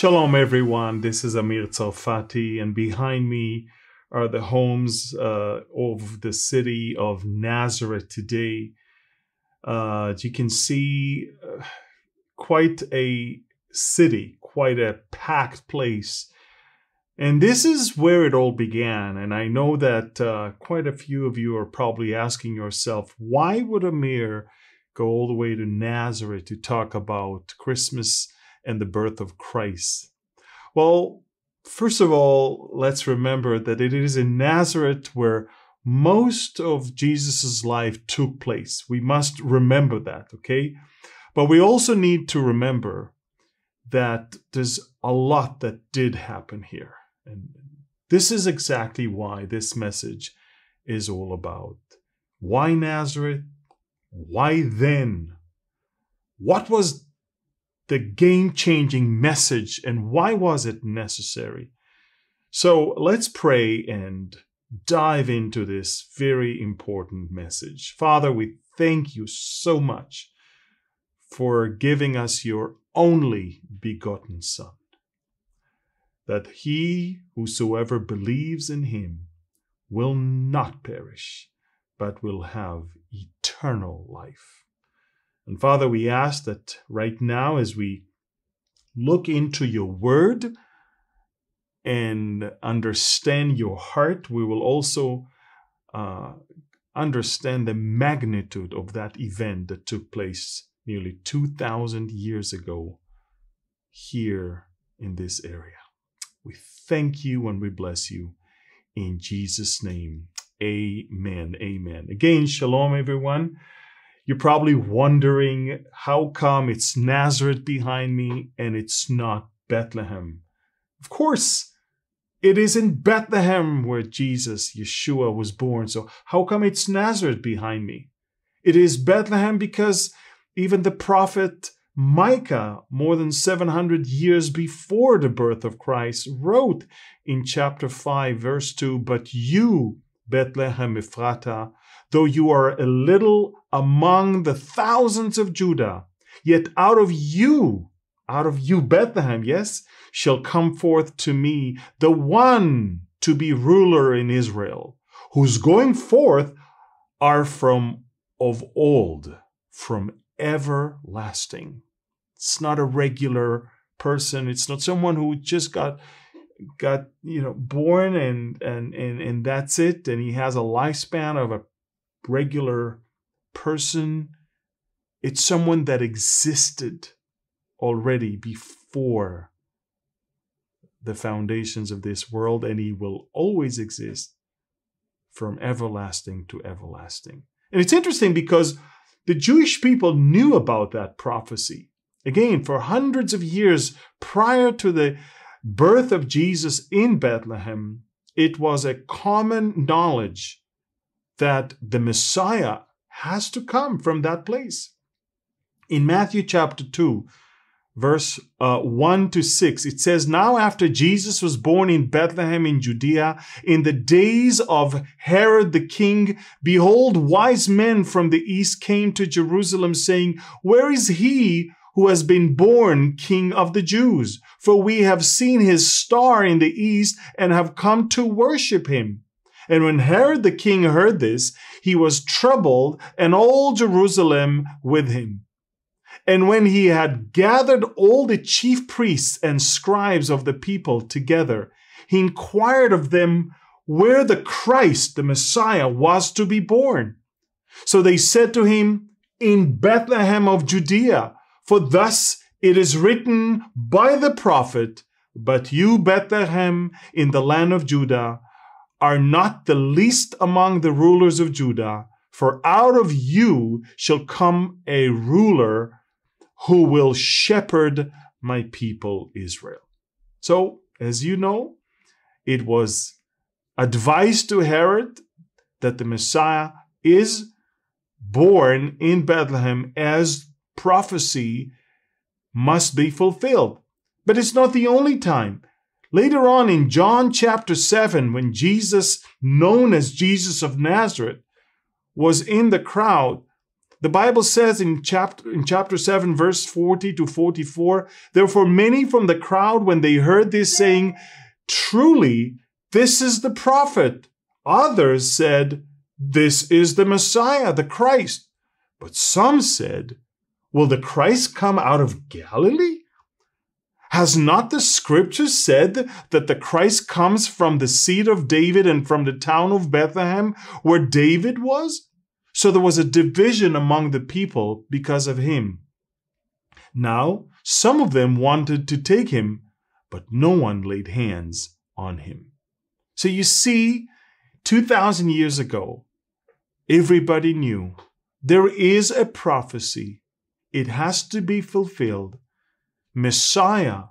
Shalom, everyone. This is Amir Tsarfati, and behind me are the homes uh, of the city of Nazareth today. Uh, you can see uh, quite a city, quite a packed place. And this is where it all began. And I know that uh, quite a few of you are probably asking yourself, why would Amir go all the way to Nazareth to talk about Christmas and the birth of Christ? Well, first of all, let's remember that it is in Nazareth where most of Jesus' life took place. We must remember that, okay? But we also need to remember that there's a lot that did happen here. And this is exactly why this message is all about. Why Nazareth? Why then? What was the game changing message and why was it necessary? So let's pray and dive into this very important message. Father, we thank you so much for giving us your only begotten Son, that he whosoever believes in him will not perish, but will have eternal life. And Father, we ask that right now, as we look into your word and understand your heart, we will also uh, understand the magnitude of that event that took place nearly 2,000 years ago here in this area. We thank you and we bless you in Jesus' name. Amen. Amen. Again, shalom, everyone. You're probably wondering how come it's Nazareth behind me and it's not Bethlehem. Of course, it is in Bethlehem where Jesus, Yeshua, was born. So how come it's Nazareth behind me? It is Bethlehem because even the prophet Micah, more than 700 years before the birth of Christ, wrote in chapter 5, verse 2 But you, Bethlehem Ephratah, though you are a little among the thousands of Judah, yet out of you, out of you, Bethlehem, yes, shall come forth to me the one to be ruler in Israel, whose going forth are from of old, from everlasting. It's not a regular person. It's not someone who just got got you know born and and and and that's it. And he has a lifespan of a regular person. It's someone that existed already before the foundations of this world and he will always exist from everlasting to everlasting. And it's interesting because the Jewish people knew about that prophecy. Again, for hundreds of years prior to the birth of Jesus in Bethlehem, it was a common knowledge that the Messiah has to come from that place. In Matthew chapter 2, verse uh, 1 to 6, it says, Now after Jesus was born in Bethlehem in Judea, in the days of Herod the king, behold, wise men from the east came to Jerusalem, saying, Where is he who has been born king of the Jews? For we have seen his star in the east and have come to worship him. And when Herod the king heard this, he was troubled, and all Jerusalem with him. And when he had gathered all the chief priests and scribes of the people together, he inquired of them where the Christ, the Messiah, was to be born. So they said to him, In Bethlehem of Judea, for thus it is written by the prophet, But you, Bethlehem, in the land of Judah, are not the least among the rulers of Judah, for out of you shall come a ruler who will shepherd my people Israel. So, as you know, it was advised to Herod that the Messiah is born in Bethlehem as prophecy must be fulfilled. But it's not the only time. Later on in John chapter 7, when Jesus, known as Jesus of Nazareth, was in the crowd, The Bible says in chapter, in chapter 7, verse 40 to 44, therefore many from the crowd, when they heard this saying, truly, this is the prophet. Others said, this is the Messiah, the Christ. But some said, will the Christ come out of Galilee? Has not the scripture said that the Christ comes from the seed of David and from the town of Bethlehem where David was? So there was a division among the people because of him. Now, some of them wanted to take him, but no one laid hands on him. So you see, 2,000 years ago, everybody knew there is a prophecy. It has to be fulfilled Messiah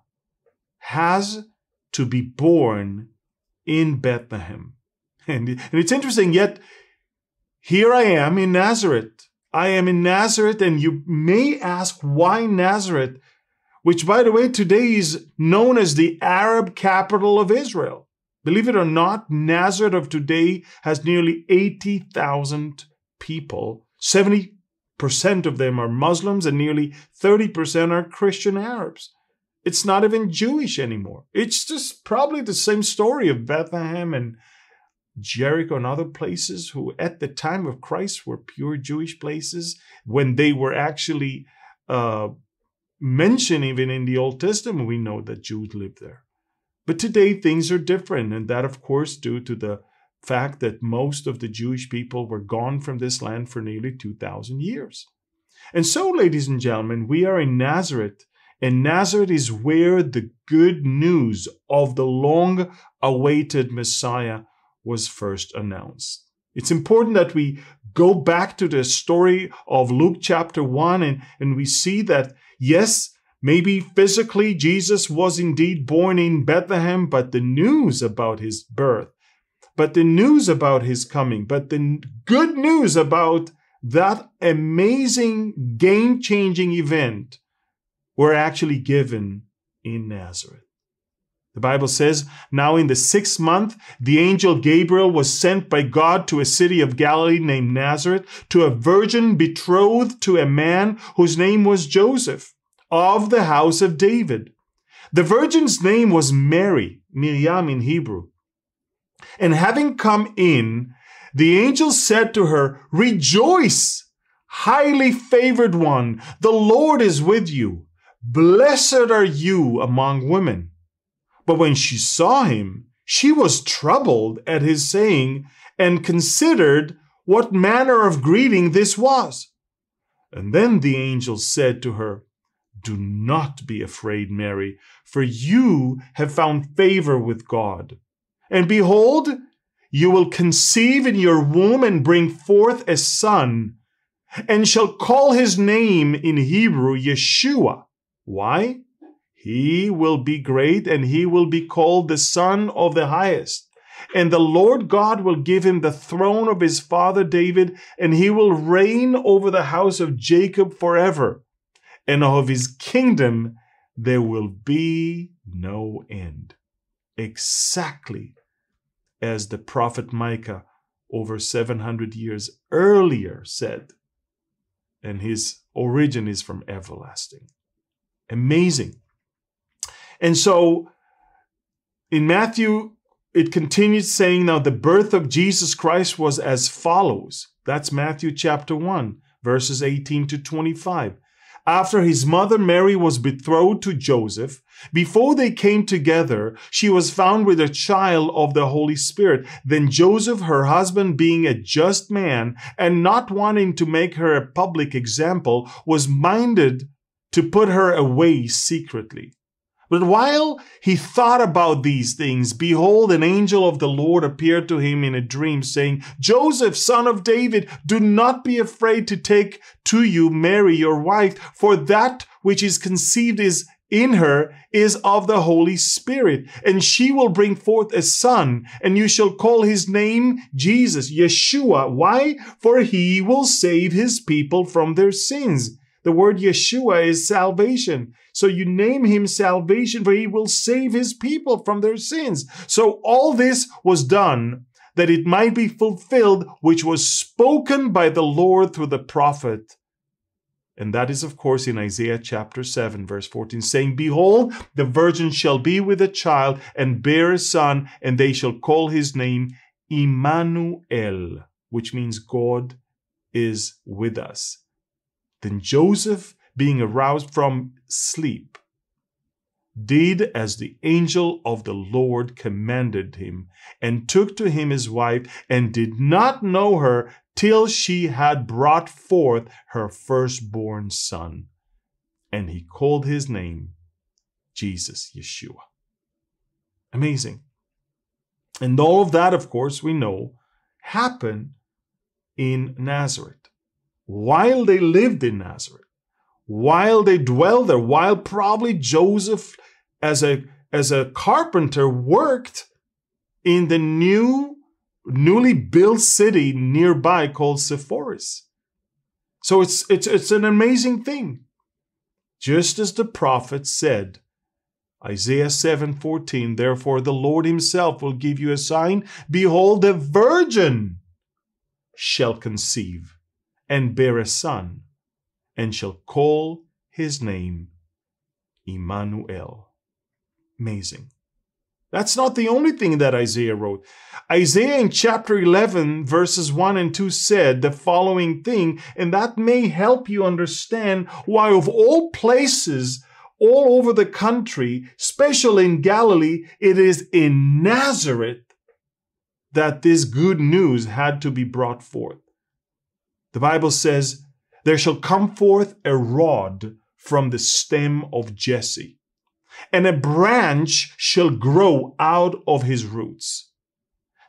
has to be born in Bethlehem. And, and it's interesting, yet here I am in Nazareth. I am in Nazareth, and you may ask why Nazareth, which, by the way, today is known as the Arab capital of Israel. Believe it or not, Nazareth of today has nearly 80,000 people. 70 percent of them are Muslims and nearly 30% are Christian Arabs. It's not even Jewish anymore. It's just probably the same story of Bethlehem and Jericho and other places who at the time of Christ were pure Jewish places when they were actually uh, mentioned even in the Old Testament, we know that Jews lived there. But today things are different, and that, of course, due to the fact that most of the Jewish people were gone from this land for nearly 2,000 years. And so, ladies and gentlemen, we are in Nazareth, and Nazareth is where the good news of the long awaited Messiah was first announced. It's important that we go back to the story of Luke chapter 1 and, and we see that, yes, maybe physically Jesus was indeed born in Bethlehem, but the news about his birth but the news about his coming, but the good news about that amazing game changing event were actually given in Nazareth. The Bible says, Now in the sixth month, the angel Gabriel was sent by God to a city of Galilee named Nazareth to a virgin betrothed to a man whose name was Joseph of the house of David. The virgin's name was Mary, Miriam in Hebrew. And having come in, the angel said to her, Rejoice, highly favored one, the Lord is with you. Blessed are you among women. But when she saw him, she was troubled at his saying and considered what manner of greeting this was. And then the angel said to her, Do not be afraid, Mary, for you have found favor with God. And behold, you will conceive in your womb and bring forth a son, and shall call his name in Hebrew Yeshua. Why? He will be great, and he will be called the Son of the Highest. And the Lord God will give him the throne of his father David, and he will reign over the house of Jacob forever. And of his kingdom there will be no end. Exactly as the prophet Micah over 700 years earlier said. And his origin is from everlasting. Amazing. And so in Matthew, it continues saying, Now the birth of Jesus Christ was as follows. That's Matthew chapter 1, verses 18 to 25 after his mother Mary was betrothed to Joseph, before they came together, she was found with a child of the Holy Spirit. Then Joseph, her husband, being a just man and not wanting to make her a public example, was minded to put her away secretly. But while he thought about these things, behold, an angel of the Lord appeared to him in a dream, saying, Joseph, son of David, do not be afraid to take to you Mary, your wife, for that which is conceived is in her is of the Holy Spirit, and she will bring forth a son, and you shall call his name Jesus, Yeshua. Why? For he will save his people from their sins. The word Yeshua is salvation. So you name him salvation, for he will save his people from their sins. So all this was done that it might be fulfilled, which was spoken by the Lord through the prophet. And that is, of course, in Isaiah chapter 7, verse 14, saying, Behold, the virgin shall be with a child and bear a son, and they shall call his name Immanuel, which means God is with us. Then Joseph, being aroused from sleep, did as the angel of the Lord commanded him, and took to him his wife, and did not know her till she had brought forth her firstborn son. And he called his name Jesus, Yeshua. Amazing. And all of that, of course, we know happened in Nazareth. While they lived in Nazareth, while they dwelled there, while probably Joseph as a as a carpenter worked in the new newly built city nearby called Sepphoris. So it's it's it's an amazing thing. Just as the prophet said, Isaiah 7:14, therefore the Lord himself will give you a sign, behold the virgin shall conceive and bear a son and shall call his name Immanuel. Amazing. That's not the only thing that Isaiah wrote. Isaiah in chapter 11, verses 1 and 2 said the following thing, and that may help you understand why, of all places, all over the country, especially in Galilee, it is in Nazareth that this good news had to be brought forth. The Bible says, There shall come forth a rod from the stem of Jesse and a branch shall grow out of his roots.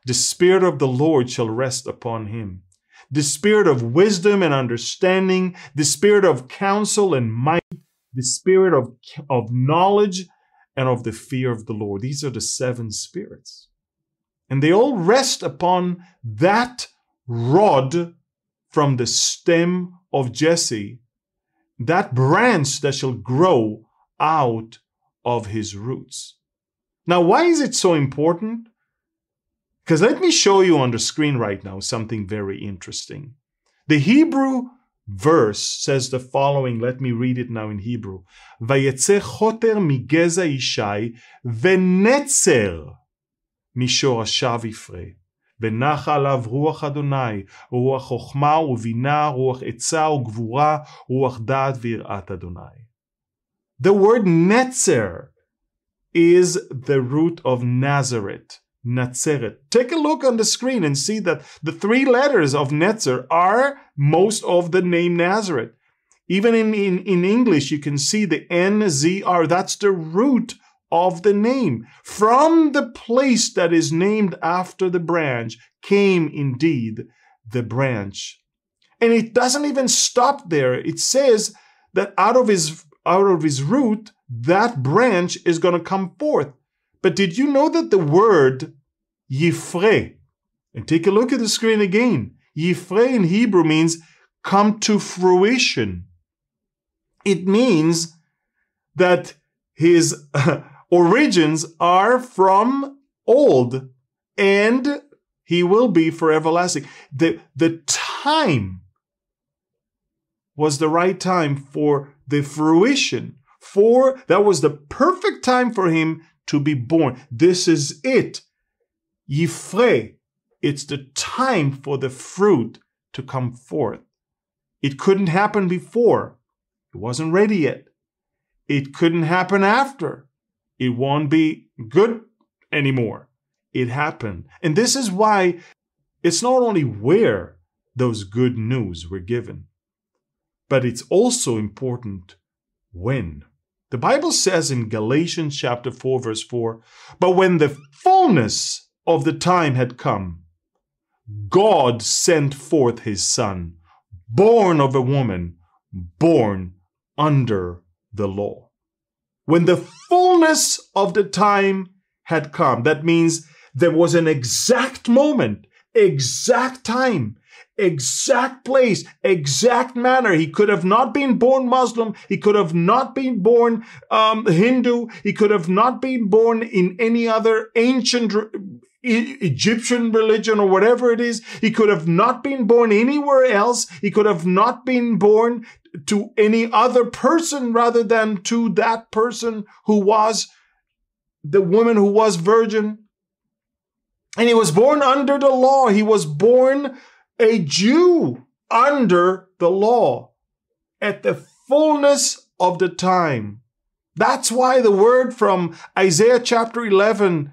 The Spirit of the Lord shall rest upon him. The Spirit of wisdom and understanding, the Spirit of counsel and might, the Spirit of, of knowledge and of the fear of the Lord. These are the seven spirits. And they all rest upon that rod from the stem of Jesse, that branch that shall grow out of his roots. Now, why is it so important? Because let me show you on the screen right now something very interesting. The Hebrew verse says the following. Let me read it now in Hebrew. Vayetze choter migeza ishai venetzer mishorashav. ונחה עליו רוח אדוני, רוח חוכמה ובינה, רוח עצה וגבורה, רוח דעת ויראת אדוני. The word Netzer is the root of Nazareth. Nazareth. Take a look on the screen and see that the three letters of Netzer are most of the name Nazareth. Even in, in, in English, you can see the NZR. That's the root of the name. From the place that is named after the branch came indeed the branch. And it doesn't even stop there. It says that out of his out of his root, that branch is going to come forth. But did you know that the word Yifre, and take a look at the screen again, Yifre in Hebrew means come to fruition. It means that his origins are from old and he will be for everlasting. The, the time was the right time for the fruition. For that was the perfect time for him to be born. This is it. Yifre. It's the time for the fruit to come forth. It couldn't happen before. It wasn't ready yet. It couldn't happen after. It won't be good anymore. It happened. And this is why it's not only where those good news were given, but it's also important when. The Bible says in Galatians chapter 4 verse 4, but when the fullness of the time had come, God sent forth his son, born of a woman, born under the law. When the fullness of the time had come, that means there was an exact moment, exact time exact place, exact manner. He could have not been born Muslim. He could have not been born um, Hindu. He could have not been born in any other ancient Egyptian religion or whatever it is. He could have not been born anywhere else. He could have not been born to any other person rather than to that person who was the woman who was virgin. And he was born under the law. He was born a Jew under the law at the fullness of the time. That's why the word from Isaiah chapter 11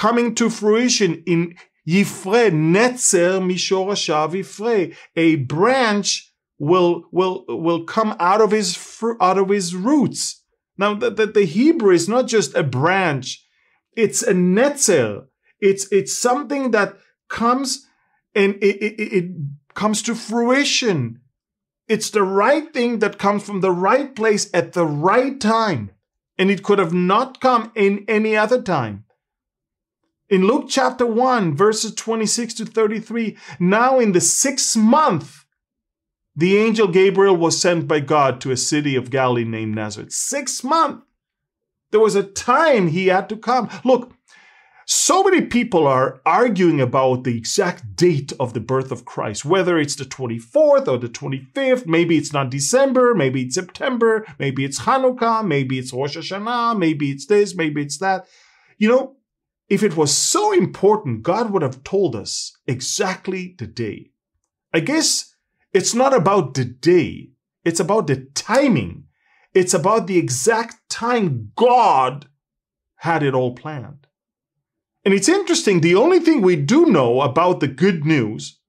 coming to fruition in Yifre, Netzer Mishorashav Yifre, a branch will, will, will come out of his, out of his roots. Now, the, the, the Hebrew is not just a branch. It's a netzer. It's, it's something that comes and it, it, it comes to fruition. It's the right thing that comes from the right place at the right time. And it could have not come in any other time. In Luke chapter 1, verses 26 to 33, now in the sixth month, the angel Gabriel was sent by God to a city of Galilee named Nazareth. Six months. There was a time he had to come. Look, so many people are arguing about the exact date of the birth of Christ, whether it's the 24th or the 25th. Maybe it's not December, maybe it's September, maybe it's Hanukkah, maybe it's Rosh Hashanah, maybe it's this, maybe it's that. You know, if it was so important, God would have told us exactly the day. I guess it's not about the day, it's about the timing. It's about the exact time God had it all planned. And it's interesting, the only thing we do know about the good news,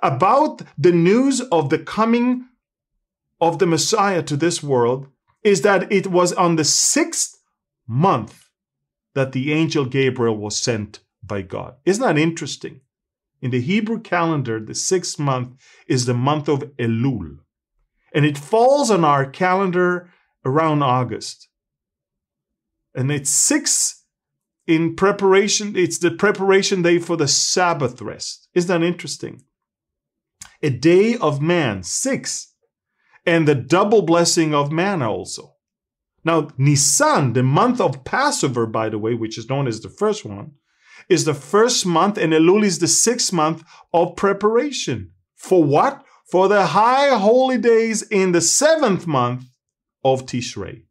about the news of the coming of the Messiah to this world, is that it was on the sixth month that the angel Gabriel was sent by God. Isn't that interesting? In the Hebrew calendar, the sixth month is the month of Elul, and it falls on our calendar around August. And it's six in preparation, it's the preparation day for the Sabbath rest. Isn't that interesting? A day of man, six, and the double blessing of manna also. Now, Nisan, the month of Passover, by the way, which is known as the first one, is the first month, and Elul is the sixth month of preparation. For what? For the high holy days in the seventh month of Tishrei.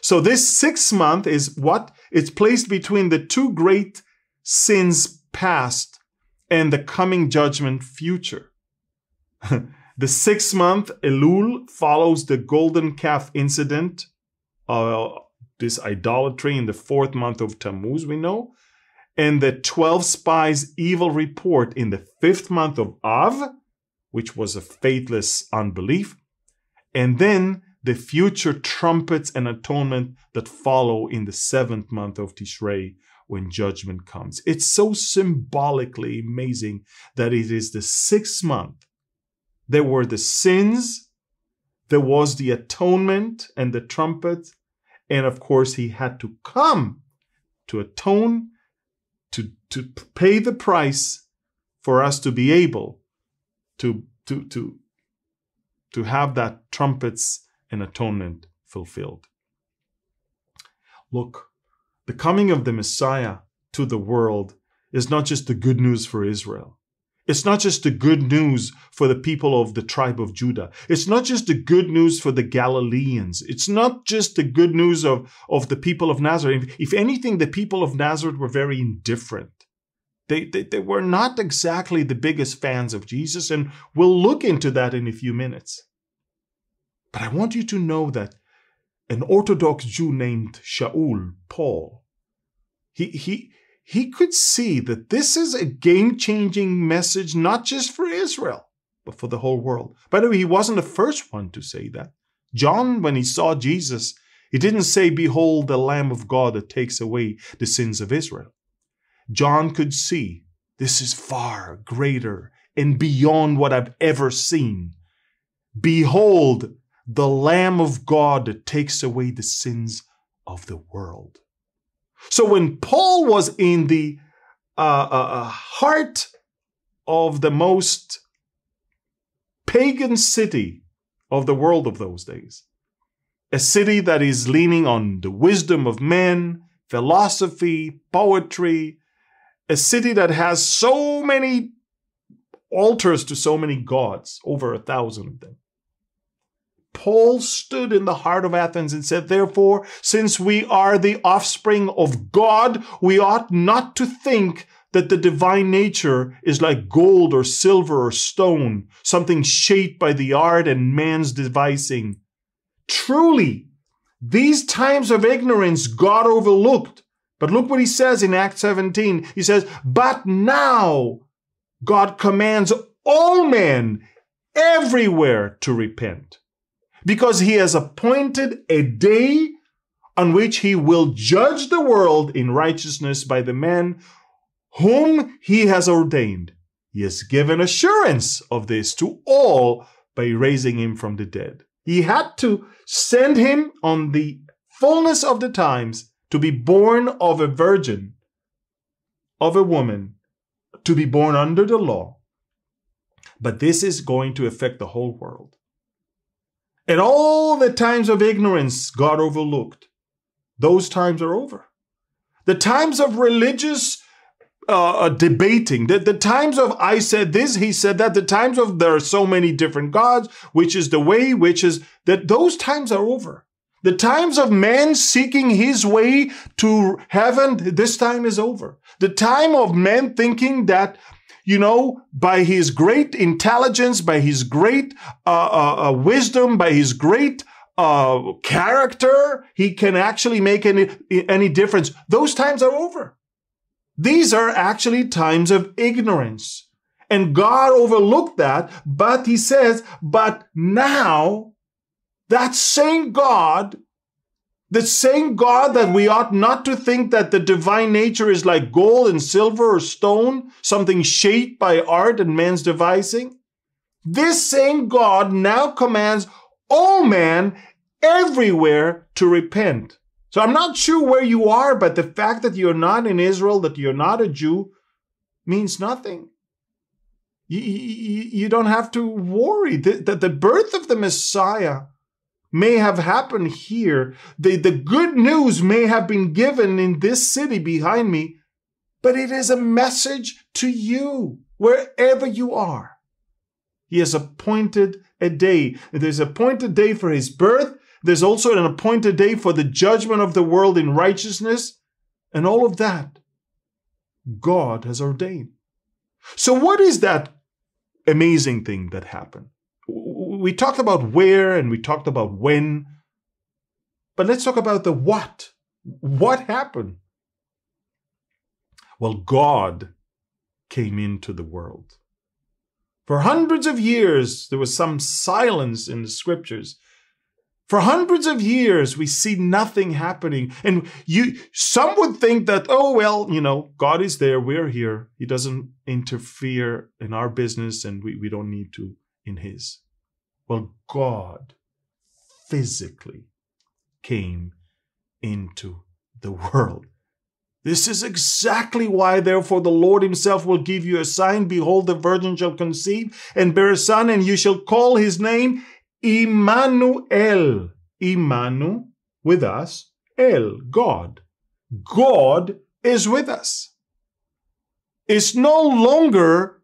So this sixth month is what? It's placed between the two great sins past and the coming judgment future. the sixth month, Elul, follows the golden calf incident, uh, this idolatry in the fourth month of Tammuz, we know, and the 12 spies evil report in the fifth month of Av, which was a faithless unbelief, and then the future trumpets and atonement that follow in the seventh month of Tishrei when judgment comes. It's so symbolically amazing that it is the sixth month. There were the sins, there was the atonement and the trumpet, and of course, he had to come to atone, to, to pay the price for us to be able to, to, to, to have that trumpets and atonement fulfilled. Look, the coming of the Messiah to the world is not just the good news for Israel. It's not just the good news for the people of the tribe of Judah. It's not just the good news for the Galileans. It's not just the good news of, of the people of Nazareth. If anything, the people of Nazareth were very indifferent. They, they, they were not exactly the biggest fans of Jesus, and we'll look into that in a few minutes. But I want you to know that an Orthodox Jew named Shaul, Paul, he, he, he could see that this is a game changing message, not just for Israel, but for the whole world. By the way, he wasn't the first one to say that. John, when he saw Jesus, he didn't say, Behold, the Lamb of God that takes away the sins of Israel. John could see this is far greater and beyond what I've ever seen. Behold, the Lamb of God that takes away the sins of the world. So when Paul was in the uh, uh, uh, heart of the most pagan city of the world of those days, a city that is leaning on the wisdom of men, philosophy, poetry, a city that has so many altars to so many gods, over a thousand of them. Paul stood in the heart of Athens and said, Therefore, since we are the offspring of God, we ought not to think that the divine nature is like gold or silver or stone, something shaped by the art and man's devising. Truly, these times of ignorance God overlooked. But look what he says in Acts 17. He says, But now God commands all men everywhere to repent because he has appointed a day on which he will judge the world in righteousness by the man whom he has ordained. He has given assurance of this to all by raising him from the dead. He had to send him on the fullness of the times to be born of a virgin, of a woman, to be born under the law. But this is going to affect the whole world. And all the times of ignorance God overlooked, those times are over. The times of religious uh, uh, debating, the, the times of I said this, he said that, the times of there are so many different gods, which is the way, which is that those times are over. The times of man seeking his way to heaven, this time is over. The time of man thinking that you know, by his great intelligence, by his great uh, uh, uh, wisdom, by his great uh, character, he can actually make any, any difference. Those times are over. These are actually times of ignorance. And God overlooked that, but he says, but now that same God the same God that we ought not to think that the divine nature is like gold and silver or stone, something shaped by art and man's devising. This same God now commands all man everywhere to repent. So I'm not sure where you are, but the fact that you're not in Israel, that you're not a Jew, means nothing. You, you, you don't have to worry. that the, the birth of the Messiah may have happened here. The, the good news may have been given in this city behind me, but it is a message to you wherever you are. He has appointed a day. There's an appointed day for his birth. There's also an appointed day for the judgment of the world in righteousness. And all of that, God has ordained. So, what is that amazing thing that happened? We talked about where and we talked about when, but let's talk about the what. What happened? Well, God came into the world. For hundreds of years, there was some silence in the scriptures. For hundreds of years, we see nothing happening. And you, some would think that, oh, well, you know, God is there. We're here. He doesn't interfere in our business and we, we don't need to in his. Well, God physically came into the world. This is exactly why, therefore, the Lord himself will give you a sign. Behold, the virgin shall conceive and bear a son, and you shall call his name Immanuel. Immanu, with us, El, God. God is with us. It's no longer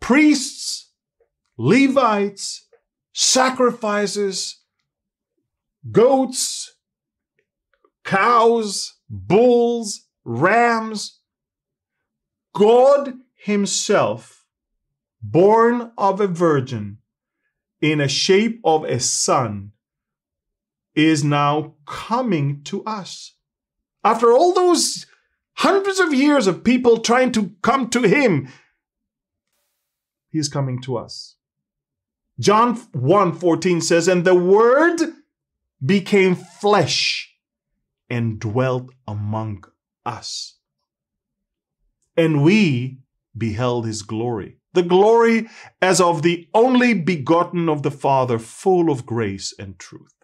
priests, Levites, sacrifices, goats, cows, bulls, rams. God Himself, born of a virgin in a shape of a son, is now coming to us. After all those hundreds of years of people trying to come to Him, He is coming to us. John 1 14 says, And the Word became flesh and dwelt among us. And we beheld his glory, the glory as of the only begotten of the Father, full of grace and truth.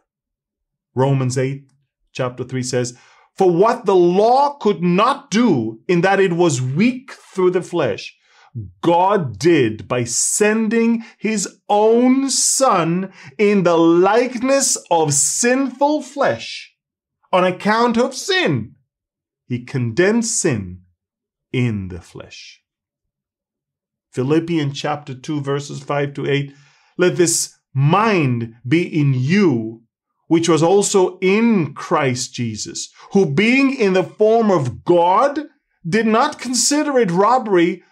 Romans 8, chapter 3 says, For what the law could not do, in that it was weak through the flesh, God did by sending his own son in the likeness of sinful flesh on account of sin. He condemned sin in the flesh. Philippians chapter 2, verses 5 to 8. Let this mind be in you, which was also in Christ Jesus, who being in the form of God, did not consider it robbery,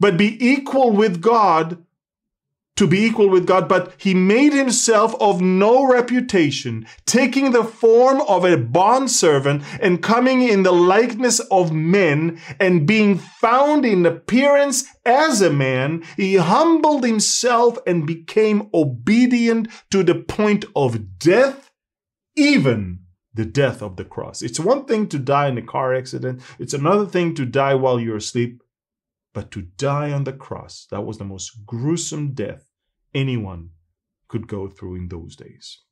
but be equal with God to be equal with God, but he made himself of no reputation, taking the form of a bondservant and coming in the likeness of men and being found in appearance as a man, he humbled himself and became obedient to the point of death, even the death of the cross. It's one thing to die in a car accident. It's another thing to die while you're asleep. But to die on the cross, that was the most gruesome death anyone could go through in those days.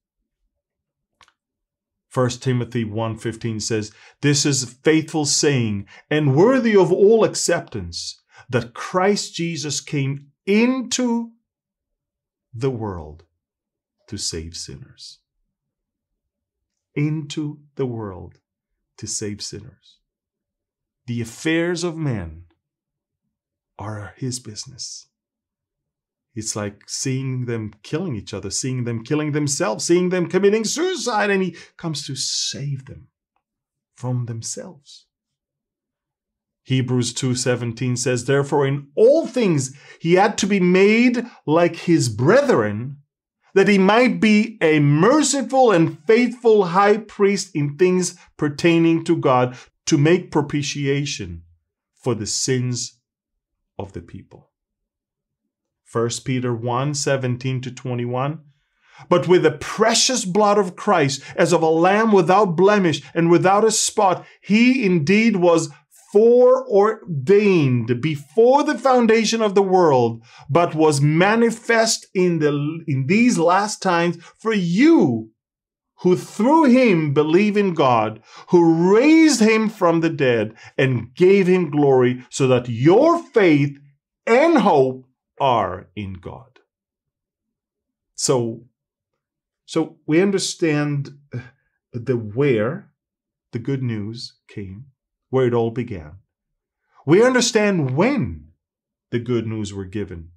1 Timothy 1:15 says, "This is a faithful saying and worthy of all acceptance that Christ Jesus came into the world to save sinners." Into the world to save sinners. The affairs of men are his business. It's like seeing them killing each other, seeing them killing themselves, seeing them committing suicide, and he comes to save them from themselves. Hebrews 2:17 says therefore in all things he had to be made like his brethren that he might be a merciful and faithful high priest in things pertaining to God to make propitiation for the sins of the people. 1 Peter 1 17 to 21. But with the precious blood of Christ, as of a lamb without blemish and without a spot, he indeed was foreordained before the foundation of the world, but was manifest in the in these last times for you who through him believe in God, who raised him from the dead and gave him glory, so that your faith and hope are in God. So, so we understand uh, the where the good news came, where it all began. We understand when the good news were given.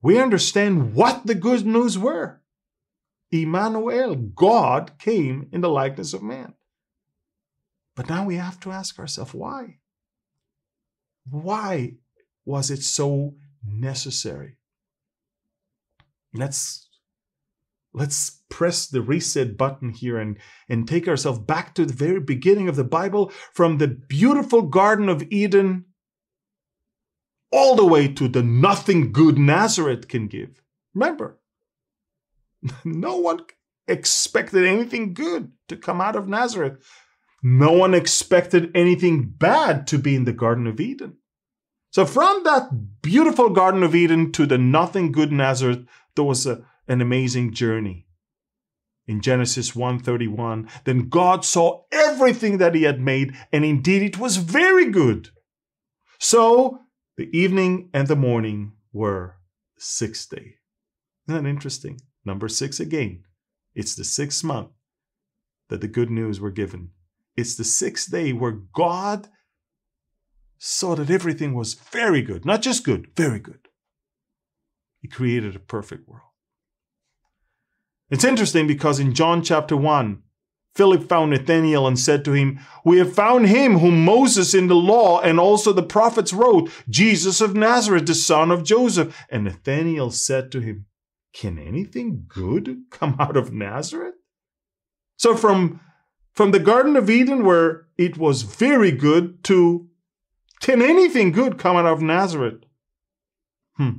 We understand what the good news were. Emmanuel, God came in the likeness of man. But now we have to ask ourselves why? Why was it so necessary? Let's let's press the reset button here and, and take ourselves back to the very beginning of the Bible from the beautiful Garden of Eden all the way to the nothing good Nazareth can give. Remember, no one expected anything good to come out of Nazareth. No one expected anything bad to be in the Garden of Eden. So from that beautiful Garden of Eden to the nothing good Nazareth, there was a, an amazing journey. In Genesis 1:31, then God saw everything that he had made, and indeed it was very good. So the evening and the morning were sixth day. Isn't that interesting? Number six again. It's the sixth month that the good news were given. It's the sixth day where God saw that everything was very good, not just good, very good. He created a perfect world. It's interesting because in John chapter 1, Philip found Nathanael and said to him, We have found him whom Moses in the law and also the prophets wrote, Jesus of Nazareth, the son of Joseph. And Nathanael said to him, Can anything good come out of Nazareth? So from, from the Garden of Eden, where it was very good, to can anything good come out of Nazareth? Hmm.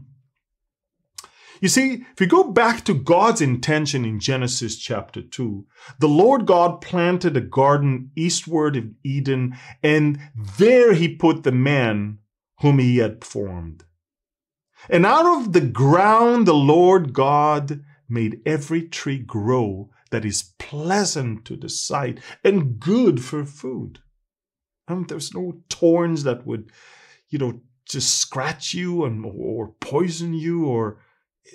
You see, if we go back to God's intention in Genesis chapter 2, the Lord God planted a garden eastward of Eden, and there he put the man whom he had formed. And out of the ground the Lord God made every tree grow that is pleasant to the sight and good for food. And there's no thorns that would, you know, just scratch you and or poison you or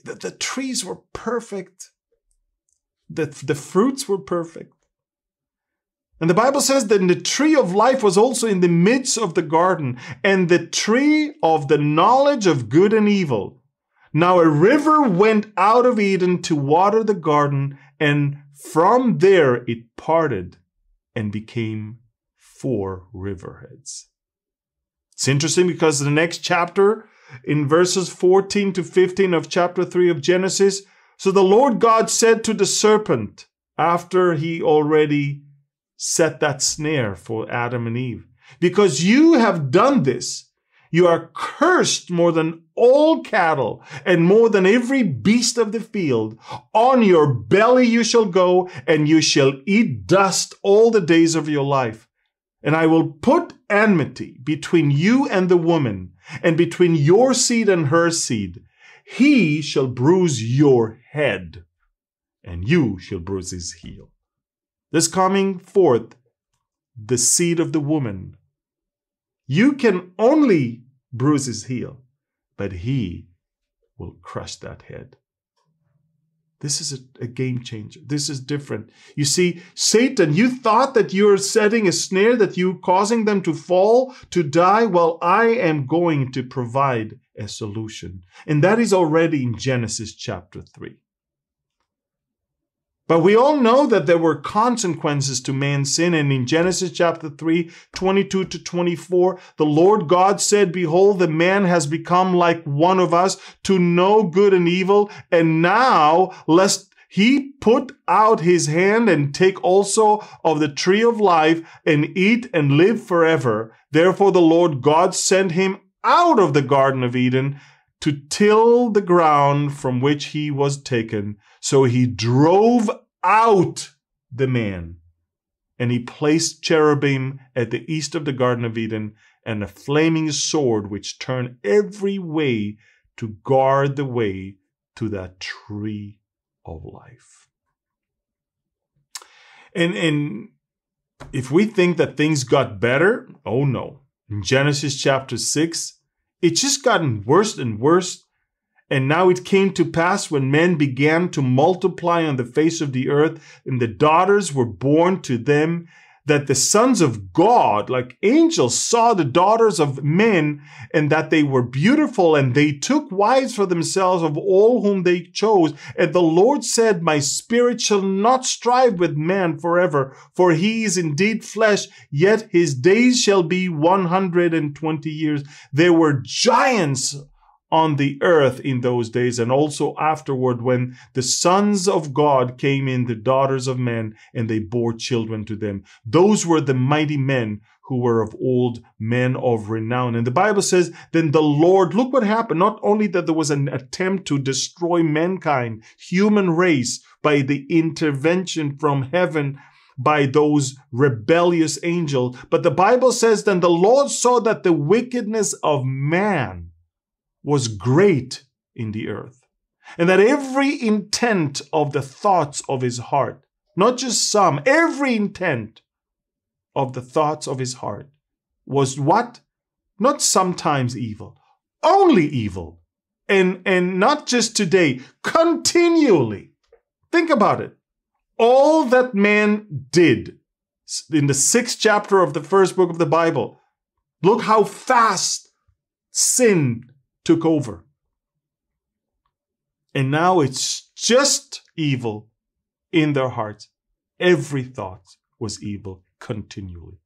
the, the trees were perfect. The, the fruits were perfect. And the Bible says that the tree of life was also in the midst of the garden, and the tree of the knowledge of good and evil. Now a river went out of Eden to water the garden, and from there it parted and became four riverheads. It's interesting because the next chapter, in verses 14 to 15 of chapter 3 of Genesis, so the Lord God said to the serpent, after he already set that snare for Adam and Eve. Because you have done this, you are cursed more than all cattle and more than every beast of the field. On your belly you shall go and you shall eat dust all the days of your life. And I will put enmity between you and the woman and between your seed and her seed. He shall bruise your head and you shall bruise his heel. This coming forth, the seed of the woman. You can only bruise his heel, but he will crush that head. This is a, a, game changer. This is different. You see, Satan, you thought that you are setting a snare, that you causing them to fall, to die. Well, I am going to provide a solution. And that is already in Genesis chapter 3. But we all know that there were consequences to man's sin. And in Genesis chapter 3, 22 to 24, the Lord God said, Behold, the man has become like one of us to know good and evil. And now, lest he put out his hand and take also of the tree of life and eat and live forever. Therefore, the Lord God sent him out of the Garden of Eden to till the ground from which he was taken. So he drove out the man. And he placed cherubim at the east of the Garden of Eden and a flaming sword which turned every way to guard the way to that tree of life. And, and if we think that things got better, oh no. In Genesis chapter 6, it's just gotten worse and worse. And now it came to pass when men began to multiply on the face of the earth, and the daughters were born to them, that the sons of God, like angels, saw the daughters of men, and that they were beautiful, and they took wives for themselves of all whom they chose. And the Lord said, My spirit shall not strive with man forever, for he is indeed flesh, yet his days shall be one hundred and twenty years. There were giants on the earth in those days and also afterward when the sons of God came in the daughters of men and they bore children to them. Those were the mighty men who were of old men of renown. And the Bible says, then the Lord, look what happened. Not only that there was an attempt to destroy mankind, human race by the intervention from heaven by those rebellious angels, but the Bible says, then the Lord saw that the wickedness of man was great in the earth, and that every intent of the thoughts of his heart, not just some, every intent of the thoughts of his heart was what? Not sometimes evil, only evil. And, and not just today, continually. Think about it. All that man did in the sixth chapter of the first book of the Bible, look how fast sin took over. And now it's just evil in their hearts. Every thought was evil continually.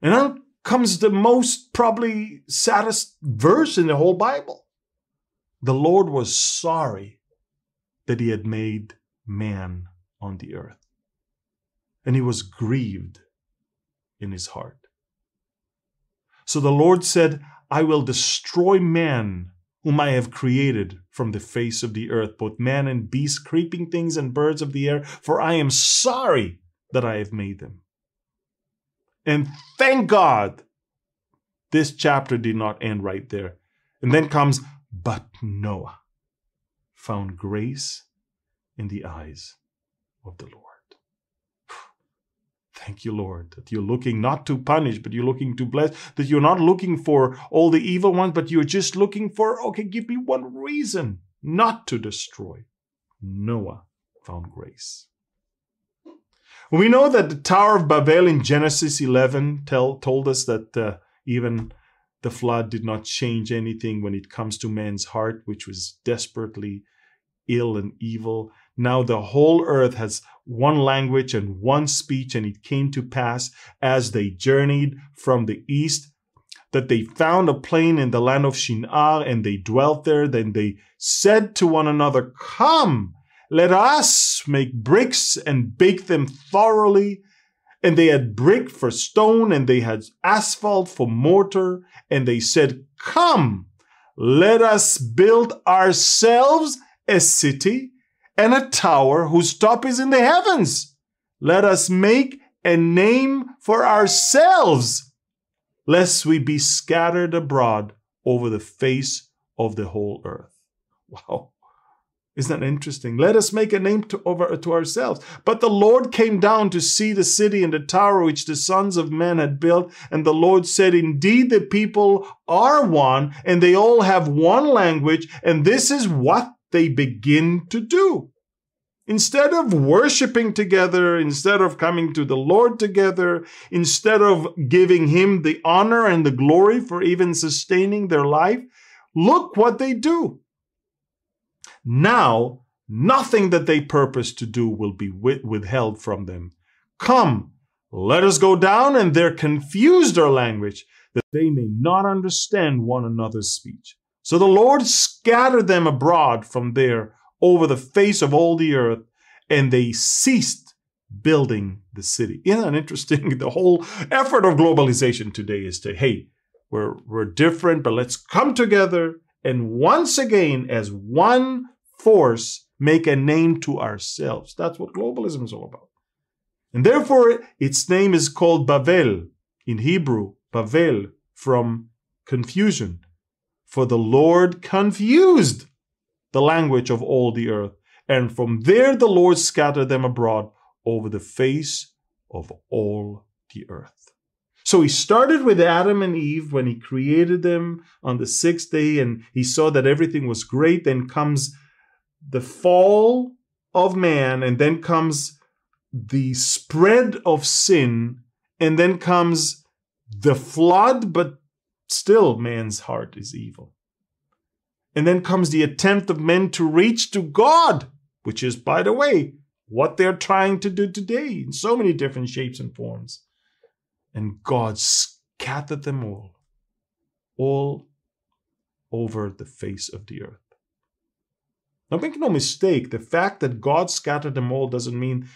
And now comes the most probably saddest verse in the whole Bible. The Lord was sorry that he had made man on the earth. And he was grieved in his heart. So the Lord said, I will destroy man whom I have created from the face of the earth, both man and beast, creeping things and birds of the air, for I am sorry that I have made them. And thank God this chapter did not end right there. And then comes, but Noah found grace in the eyes of the Lord. Thank you, Lord, that you're looking not to punish, but you're looking to bless, that you're not looking for all the evil ones, but you're just looking for, okay, give me one reason not to destroy. Noah found grace. We know that the Tower of Babel in Genesis 11 tell, told us that uh, even the flood did not change anything when it comes to man's heart, which was desperately ill and evil. Now the whole earth has one language and one speech, and it came to pass as they journeyed from the east that they found a plain in the land of Shinar and they dwelt there. Then they said to one another, Come, let us make bricks and bake them thoroughly. And they had brick for stone and they had asphalt for mortar. And they said, Come, let us build ourselves a city and a tower whose top is in the heavens. Let us make a name for ourselves, lest we be scattered abroad over the face of the whole earth. Wow. Isn't that interesting? Let us make a name to, over, to ourselves. But the Lord came down to see the city and the tower which the sons of men had built. And the Lord said, Indeed, the people are one, and they all have one language, and this is what they begin to do. Instead of worshiping together, instead of coming to the Lord together, instead of giving Him the honor and the glory for even sustaining their life, look what they do. Now, nothing that they purpose to do will be withheld from them. Come, let us go down, and there confuse their language, that they may not understand one another's speech. So the Lord scattered them abroad from there over the face of all the earth, and they ceased building the city. Isn't that interesting? The whole effort of globalization today is to, hey, we're, we're different, but let's come together and once again, as one force, make a name to ourselves. That's what globalism is all about. And therefore, its name is called Babel in Hebrew, Bavel, from confusion. For the Lord confused the language of all the earth, and from there the Lord scattered them abroad over the face of all the earth. So he started with Adam and Eve when he created them on the sixth day, and he saw that everything was great. Then comes the fall of man, and then comes the spread of sin, and then comes the flood, but Still, man's heart is evil. And then comes the attempt of men to reach to God, which is, by the way, what they're trying to do today in so many different shapes and forms. And God scattered them all, all over the face of the earth. Now, make no mistake, the fact that God scattered them all doesn't mean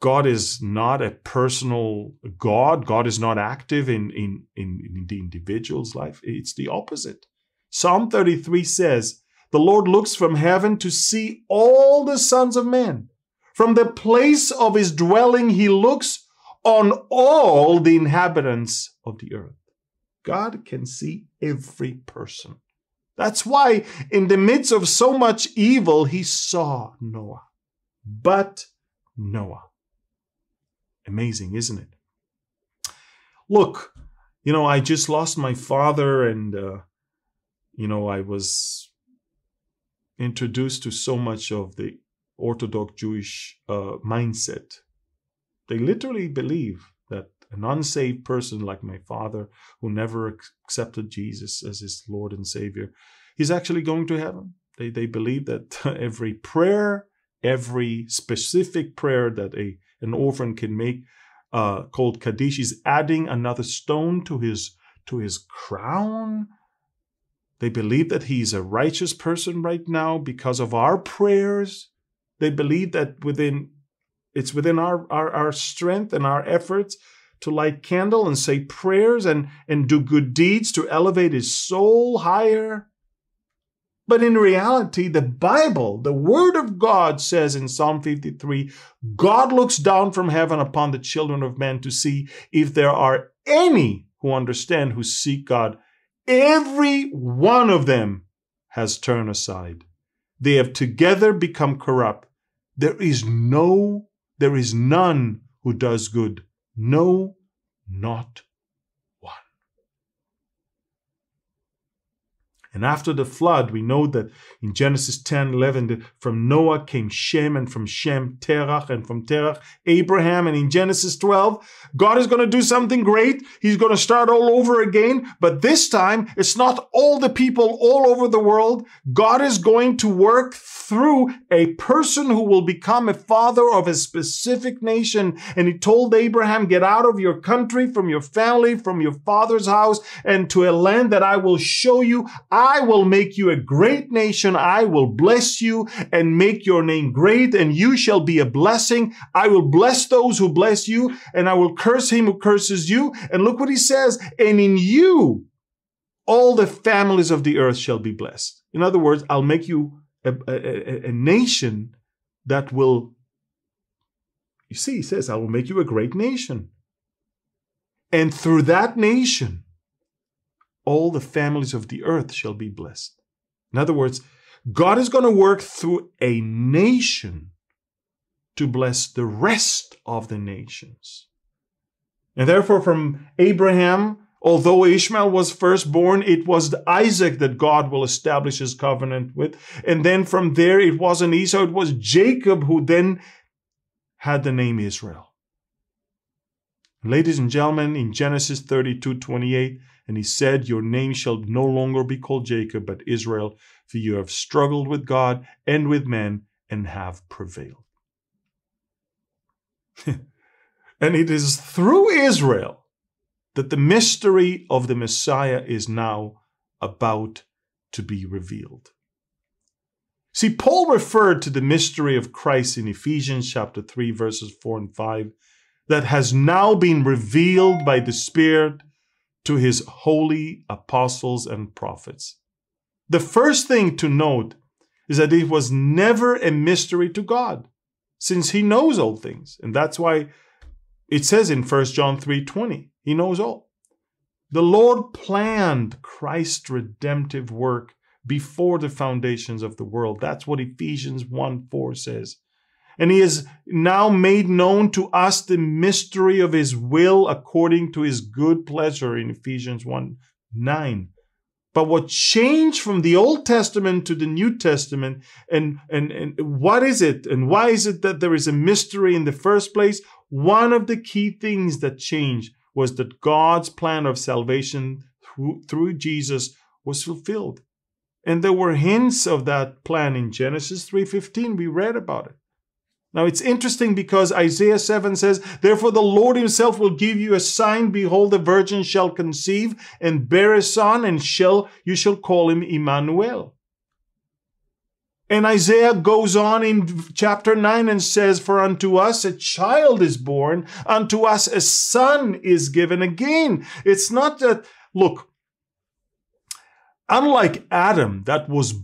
God is not a personal God. God is not active in, in, in, in, the individual's life. It's the opposite. Psalm 33 says, The Lord looks from heaven to see all the sons of men. From the place of his dwelling, he looks on all the inhabitants of the earth. God can see every person. That's why, in the midst of so much evil, he saw Noah. But Noah amazing, isn't it? Look, you know, I just lost my father, and, uh, you know, I was introduced to so much of the Orthodox Jewish uh, mindset. They literally believe that an unsaved person like my father, who never accepted Jesus as his Lord and Savior, he's actually going to heaven. They, they believe that every prayer, every specific prayer that a an orphan can make uh, called Kaddish is adding another stone to his to his crown. They believe that he's a righteous person right now because of our prayers. They believe that within it's within our, our, our strength and our efforts to light candle and say prayers and, and do good deeds to elevate his soul higher. But in reality, the Bible, the Word of God says in Psalm 53 God looks down from heaven upon the children of men to see if there are any who understand, who seek God. Every one of them has turned aside. They have together become corrupt. There is no, there is none who does good. No, not And after the flood, we know that in Genesis 10 11, from Noah came Shem, and from Shem, Terach, and from Terach, Abraham. And in Genesis 12, God is going to do something great. He's going to start all over again. But this time, it's not all the people all over the world. God is going to work through a person who will become a father of a specific nation. And he told Abraham, Get out of your country, from your family, from your father's house, and to a land that I will show you. I will make you a great nation. I will bless you and make your name great and you shall be a blessing. I will bless those who bless you and I will curse him who curses you. And look what he says. And in you, all the families of the earth shall be blessed. In other words, I'll make you a, a, a nation that will, you see, he says, I will make you a great nation. And through that nation, all the families of the earth shall be blessed. In other words, God is going to work through a nation to bless the rest of the nations. And therefore, from Abraham, although Ishmael was firstborn, it was Isaac that God will establish his covenant with. And then from there, it wasn't Esau, it was Jacob who then had the name Israel. Ladies and gentlemen, in Genesis 32 28, and he said, Your name shall no longer be called Jacob, but Israel, for you have struggled with God and with men and have prevailed. and it is through Israel that the mystery of the Messiah is now about to be revealed. See, Paul referred to the mystery of Christ in Ephesians chapter 3, verses 4 and 5, that has now been revealed by the Spirit to his holy apostles and prophets. The first thing to note is that it was never a mystery to God, since he knows all things. And that's why it says in 1 John 3:20, he knows all. The Lord planned Christ's redemptive work before the foundations of the world. That's what Ephesians 1 4 says. And he has now made known to us the mystery of his will according to his good pleasure in Ephesians 1 9. But what changed from the Old Testament to the New Testament, and, and, and what is it? And why is it that there is a mystery in the first place? One of the key things that changed was that God's plan of salvation through, through Jesus was fulfilled. And there were hints of that plan in Genesis 3:15. We read about it. Now it's interesting because Isaiah 7 says, Therefore the Lord himself will give you a sign. Behold, the virgin shall conceive and bear a son, and shall you shall call him Emmanuel. And Isaiah goes on in chapter 9 and says, For unto us a child is born, unto us a son is given. Again, it's not that, look, unlike Adam that was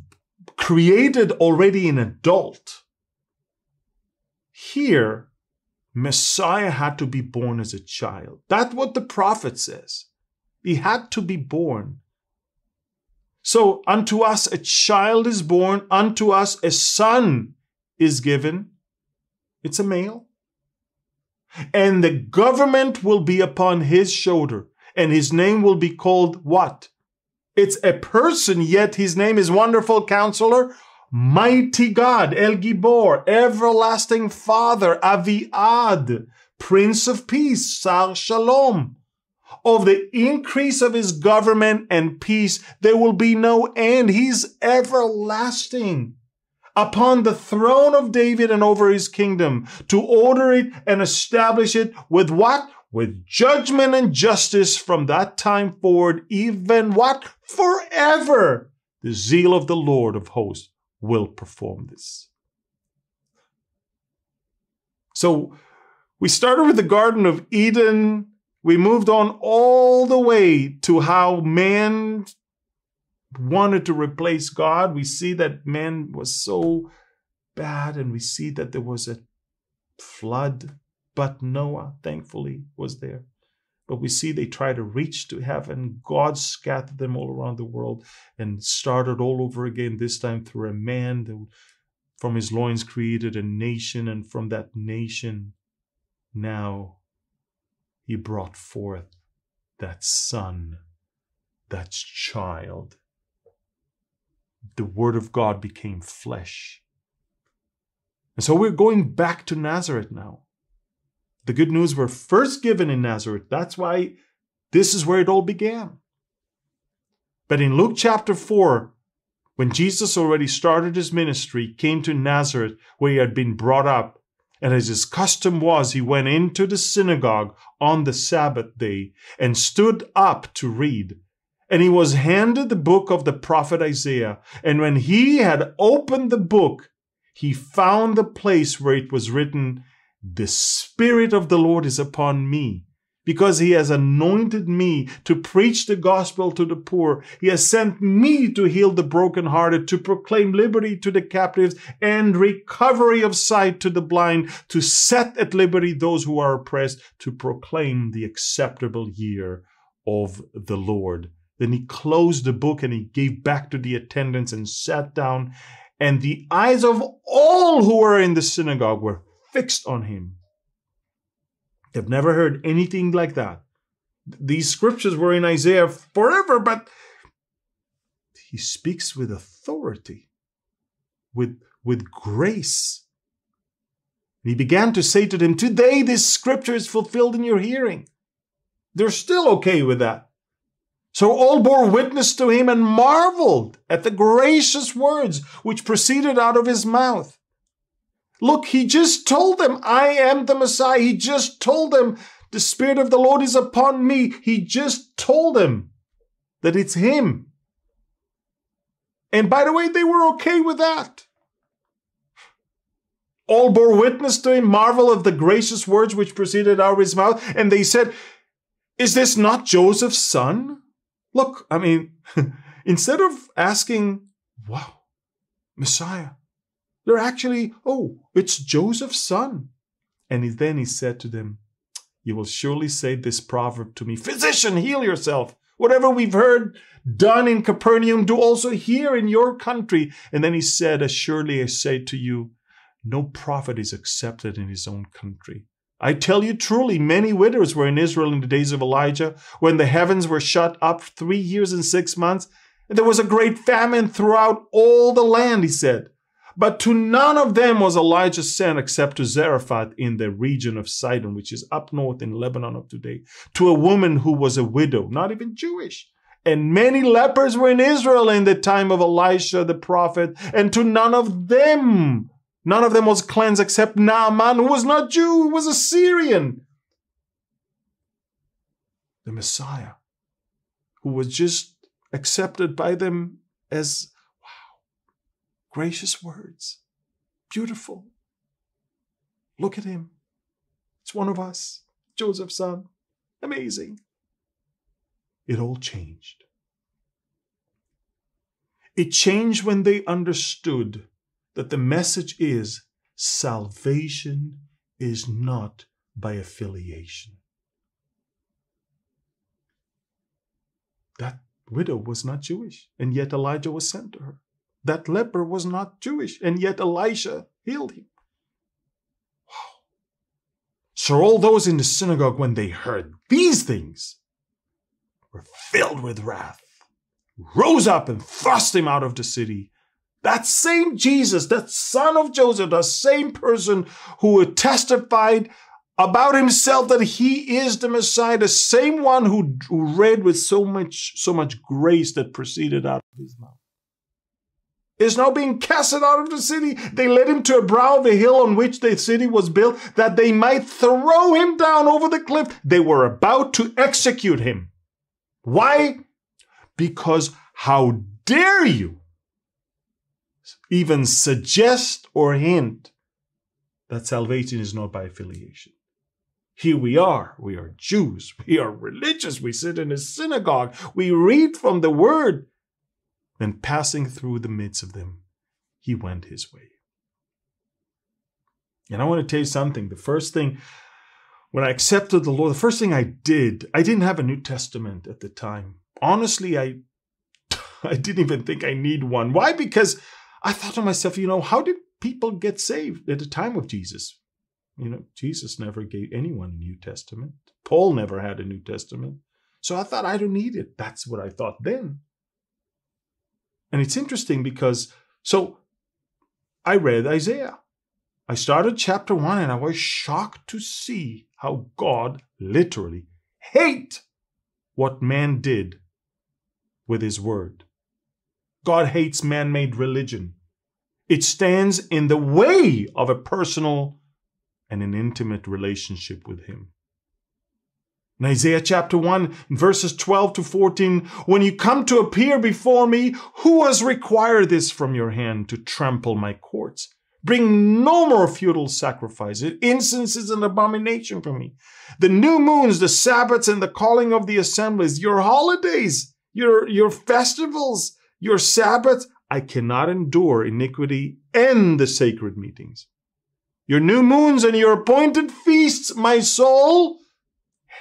created already an adult, here, Messiah had to be born as a child. That's what the prophet says. He had to be born. So, unto us a child is born, unto us a son is given. It's a male. And the government will be upon his shoulder, and his name will be called what? It's a person, yet his name is Wonderful Counselor, Mighty God, El Gibor, Everlasting Father, Aviad, Prince of Peace, Sar Shalom. Of the increase of his government and peace, there will be no end. He's everlasting. Upon the throne of David and over his kingdom, to order it and establish it with what? With judgment and justice from that time forward, even what? Forever. The zeal of the Lord of hosts will perform this. So we started with the Garden of Eden. We moved on all the way to how man wanted to replace God. We see that man was so bad, and we see that there was a flood, but Noah, thankfully, was there. But we see they try to reach to heaven. God scattered them all around the world and started all over again, this time through a man that from his loins created a nation, and from that nation now he brought forth that son, that child, the Word of God became flesh. And so we're going back to Nazareth now. The good news were first given in Nazareth. That's why this is where it all began. But in Luke chapter 4, when Jesus already started his ministry, came to Nazareth where he had been brought up, and as his custom was, he went into the synagogue on the Sabbath day and stood up to read. And he was handed the book of the prophet Isaiah. And when he had opened the book, he found the place where it was written, The Spirit of the Lord is upon me because he has anointed me to preach the gospel to the poor. He has sent me to heal the brokenhearted, to proclaim liberty to the captives and recovery of sight to the blind, to set at liberty those who are oppressed, to proclaim the acceptable year of the Lord. Then he closed the book and he gave back to the attendants and sat down. And the eyes of all who were in the synagogue were fixed on him. They've never heard anything like that. These scriptures were in Isaiah forever, but he speaks with authority, with, with grace. He began to say to them, Today this scripture is fulfilled in your hearing. They're still okay with that. So all bore witness to him and marveled at the gracious words which proceeded out of his mouth. Look, he just told them, I am the Messiah. He just told them, the Spirit of the Lord is upon me. He just told them that it's him. And by the way, they were okay with that. All bore witness to him, marvel of the gracious words which proceeded out of his mouth. And they said, Is this not Joseph's son? Look, I mean, instead of asking, Wow, Messiah, they're actually, oh, it's Joseph's son. And then he said to them, You will surely say this proverb to me Physician, heal yourself. Whatever we've heard done in Capernaum, do also here in your country. And then he said, Assuredly I say to you, no prophet is accepted in his own country. I tell you truly, many widows were in Israel in the days of Elijah, when the heavens were shut up three years and six months, and there was a great famine throughout all the land, he said. But to none of them was Elijah sent except to Zarephath in the region of Sidon, which is up north in Lebanon of today, to a woman who was a widow, not even Jewish. And many lepers were in Israel in the time of Elisha the prophet, and to none of them, none of them was cleansed except Naaman, who was not Jew, who was a Syrian. The Messiah, who was just accepted by them as Gracious words. Beautiful. Look at him. It's one of us, Joseph's son. Amazing. It all changed. It changed when they understood that the message is salvation is not by affiliation. That widow was not Jewish, and yet Elijah was sent to her. That leper was not Jewish, and yet Elisha healed him. So all those in the synagogue, when they heard these things, were filled with wrath, rose up and thrust him out of the city. That same Jesus, that son of Joseph, the same person who testified about himself that he is the Messiah, the same one who, who read with so much, so much grace that proceeded out of his mouth is now being casted out of the city. They led him to a brow of a hill on which the city was built, that they might throw him down over the cliff. They were about to execute him. Why? Because how dare you even suggest or hint that salvation is not by affiliation? Here we are. We are Jews. We are religious. We sit in a synagogue. We read from the word. Then, passing through the midst of them, he went his way. And I want to tell you something. The first thing, when I accepted the Lord, the first thing I did, I didn't have a New Testament at the time. Honestly, I, I didn't even think I need one. Why? Because I thought to myself, you know, how did people get saved at the time of Jesus? You know, Jesus never gave anyone a New Testament. Paul never had a New Testament. So I thought I don't need it. That's what I thought then. And it's interesting because, so I read Isaiah. I started chapter one and I was shocked to see how God literally hate what man did with his word. God hates man made religion. It stands in the way of a personal and an intimate relationship with him. In Isaiah chapter 1, verses 12 to 14, when you come to appear before me, who has required this from your hand to trample my courts? Bring no more futile sacrifices. Incense is an abomination for me. The new moons, the Sabbaths, and the calling of the assemblies, your holidays, your, your festivals, your Sabbaths, I cannot endure iniquity and the sacred meetings. Your new moons and your appointed feasts, my soul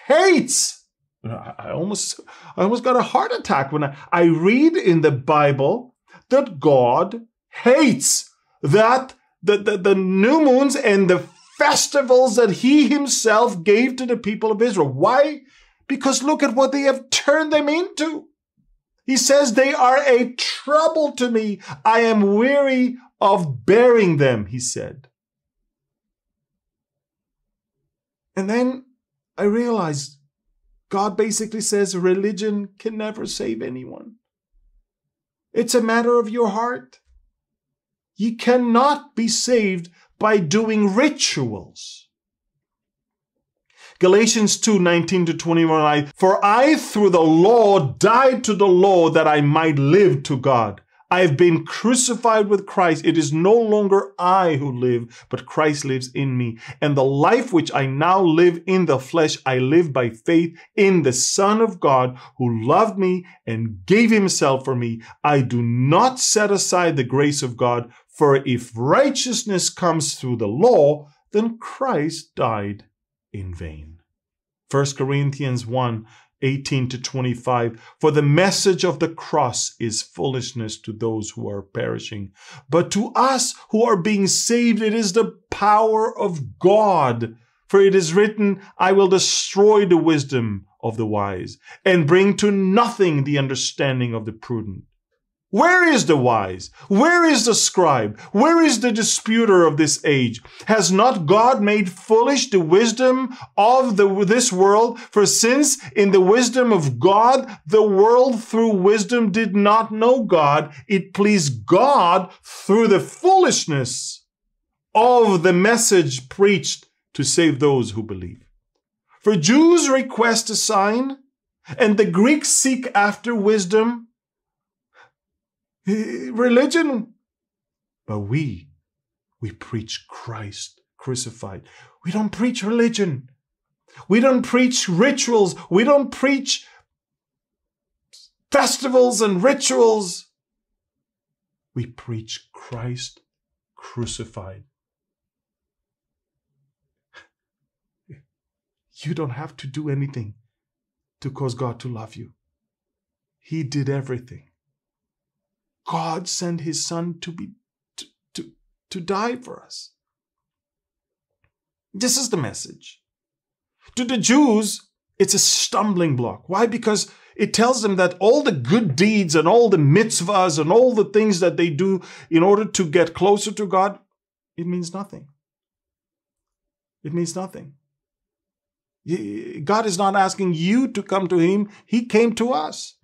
hates. I almost, I almost got a heart attack when I, I read in the Bible that God hates that the, the, the new moons and the festivals that he himself gave to the people of Israel. Why? Because look at what they have turned them into. He says, They are a trouble to me. I am weary of bearing them, he said. And then I realized God basically says religion can never save anyone. It's a matter of your heart. You cannot be saved by doing rituals. Galatians 2 19 to 21, I, for I through the law died to the law that I might live to God. I have been crucified with Christ. It is no longer I who live, but Christ lives in me. And the life which I now live in the flesh, I live by faith in the Son of God who loved me and gave himself for me. I do not set aside the grace of God, for if righteousness comes through the law, then Christ died in vain. 1 Corinthians 1 18 to 25. For the message of the cross is foolishness to those who are perishing. But to us who are being saved, it is the power of God. For it is written, I will destroy the wisdom of the wise and bring to nothing the understanding of the prudent. Where is the wise? Where is the scribe? Where is the disputer of this age? Has not God made foolish the wisdom of the, this world? For since in the wisdom of God, the world through wisdom did not know God, it pleased God through the foolishness of the message preached to save those who believe. For Jews request a sign, and the Greeks seek after wisdom religion. But we, we preach Christ crucified. We don't preach religion. We don't preach rituals. We don't preach festivals and rituals. We preach Christ crucified. You don't have to do anything to cause God to love you. He did everything. God sent his son to be to, to, to die for us. This is the message. To the Jews, it's a stumbling block. Why? Because it tells them that all the good deeds and all the mitzvahs and all the things that they do in order to get closer to God, it means nothing. It means nothing. God is not asking you to come to Him, He came to us.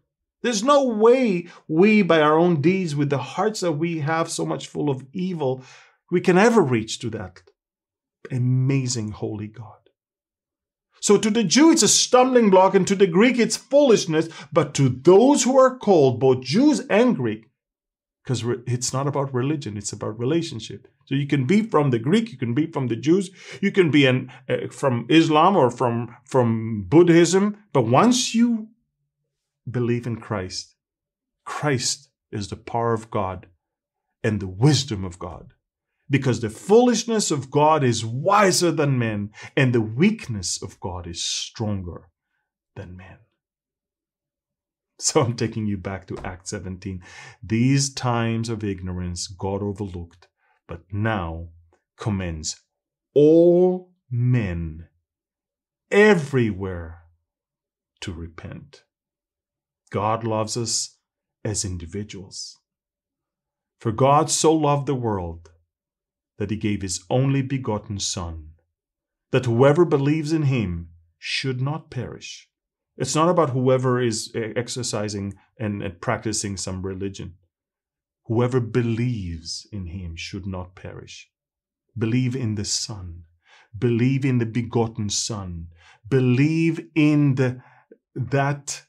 There's no way we, by our own deeds, with the hearts that we have so much full of evil, we can ever reach to that amazing holy God. So to the Jew, it's a stumbling block, and to the Greek, it's foolishness. But to those who are called, both Jews and Greek, because it's not about religion, it's about relationship. So you can be from the Greek, you can be from the Jews, you can be an, uh, from Islam or from, from Buddhism. But once you believe in Christ. Christ is the power of God and the wisdom of God. Because the foolishness of God is wiser than men, and the weakness of God is stronger than men. So I'm taking you back to Act 17. These times of ignorance God overlooked, but now commends all men everywhere to repent. God loves us as individuals. For God so loved the world that he gave his only begotten Son, that whoever believes in him should not perish. It's not about whoever is exercising and, practicing some religion. Whoever believes in him should not perish. Believe in the Son. Believe in the begotten Son. Believe in the that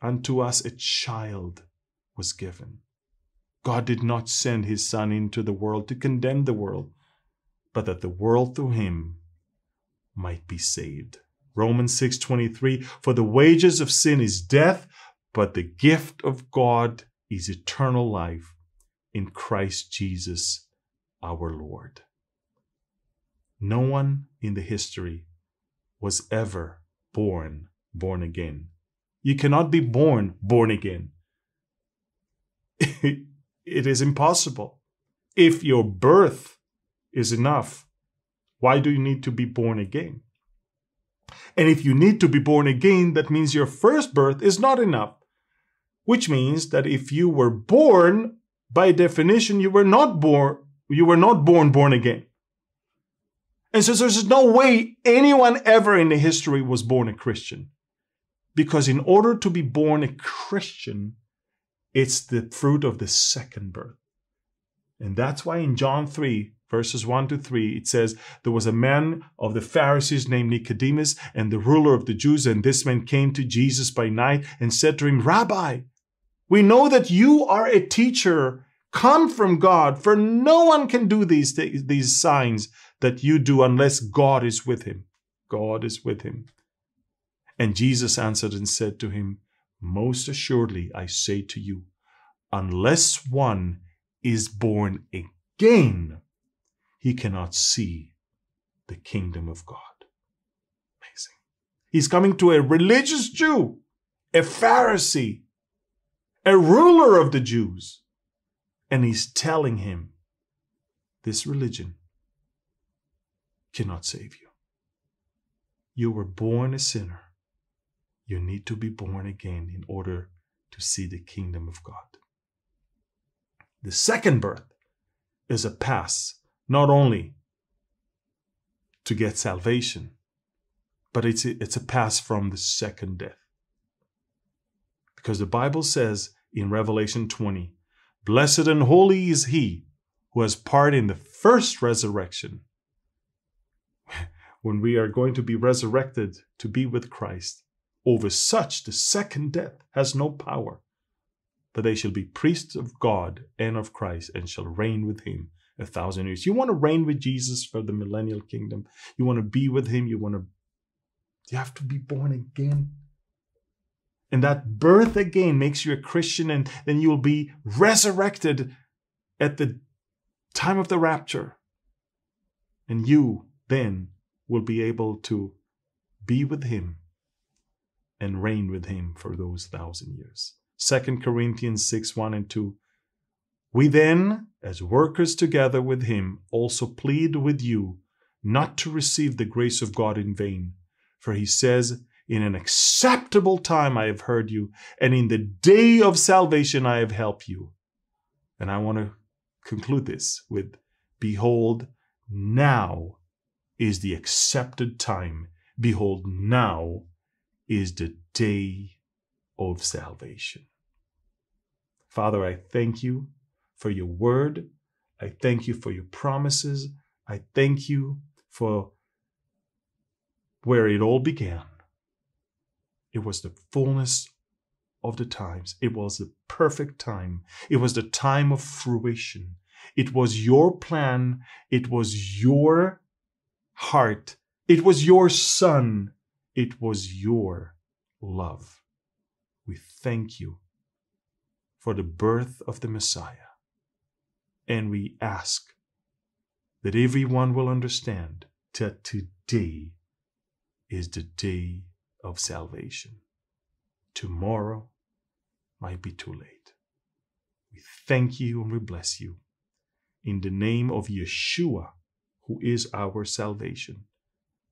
unto us a child was given. God did not send his Son into the world to condemn the world, but that the world through him might be saved. Romans 6:23 For the wages of sin is death, but the gift of God is eternal life in Christ Jesus our Lord. No one in the history was ever born born again. You cannot be born born again. it is impossible. If your birth is enough, why do you need to be born again? And if you need to be born again, that means your first birth is not enough. Which means that if you were born, by definition, you were not born, you were not born born again. And so there's no way anyone ever in the history was born a Christian. Because in order to be born a Christian, it's the fruit of the second birth. And that's why in John 3, verses 1 to 3, it says, There was a man of the Pharisees named Nicodemus, and the ruler of the Jews, and this man came to Jesus by night and said to him, Rabbi, we know that you are a teacher come from God, for no one can do these, these signs that you do unless God is with him. God is with him. And Jesus answered and said to him, Most assuredly I say to you, unless one is born again, he cannot see the kingdom of God. Amazing. He's coming to a religious Jew, a Pharisee, a ruler of the Jews, and he's telling him, This religion cannot save you. You were born a sinner. You need to be born again in order to see the kingdom of God. The second birth is a pass not only to get salvation, but it's a, it's a pass from the second death. Because the Bible says in Revelation 20, Blessed and holy is he who has part in the first resurrection. when we are going to be resurrected to be with Christ, over such the second death has no power but they shall be priests of God and of Christ and shall reign with him a thousand years. You want to reign with Jesus for the millennial kingdom. You want to be with him. You want to, you have to be born again. And that birth again makes you a Christian, and then you will be resurrected at the time of the rapture. And you then will be able to be with him and reign with him for those thousand years. 2 Corinthians 6 1 and 2. We then, as workers together with him, also plead with you not to receive the grace of God in vain. For he says, In an acceptable time I have heard you, and in the day of salvation I have helped you. And I want to conclude this with Behold, now is the accepted time. Behold, now is the day of salvation. Father, I thank you for your word. I thank you for your promises. I thank you for where it all began. It was the fullness of the times. It was the perfect time. It was the time of fruition. It was your plan. It was your heart. It was your son. It was your love. We thank you for the birth of the Messiah. And we ask that everyone will understand that today is the day of salvation. Tomorrow might be too late. We thank you and we bless you. In the name of Yeshua, who is our salvation,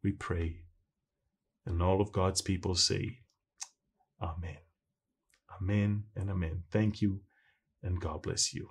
we pray. And all of God's people say, Amen. Amen and amen. Thank you, and God bless you.